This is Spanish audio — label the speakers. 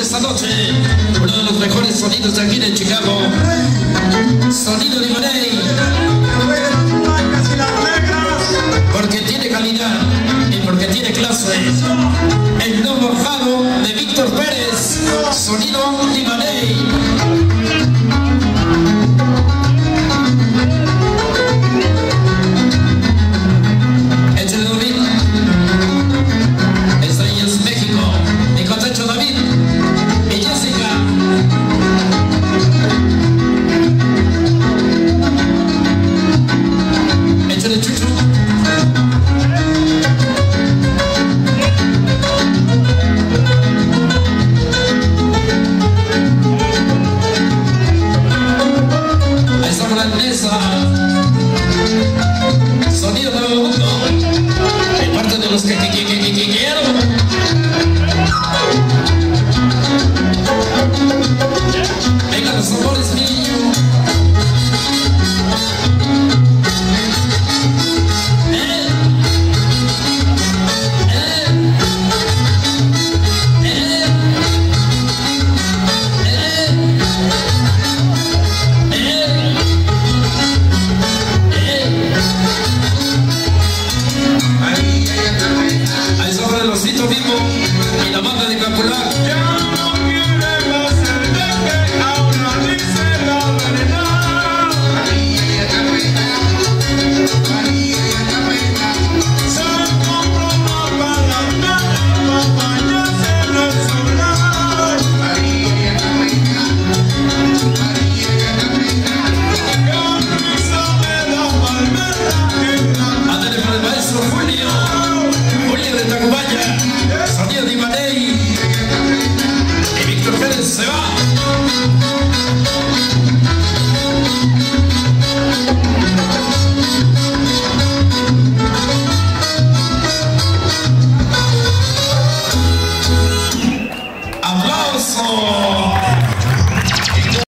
Speaker 1: esta noche. Uno de los mejores sonidos de aquí de Chicago. Sonido de Money. Porque tiene calidad y porque tiene clase. Маска, ди ди ди ди ди Bravo!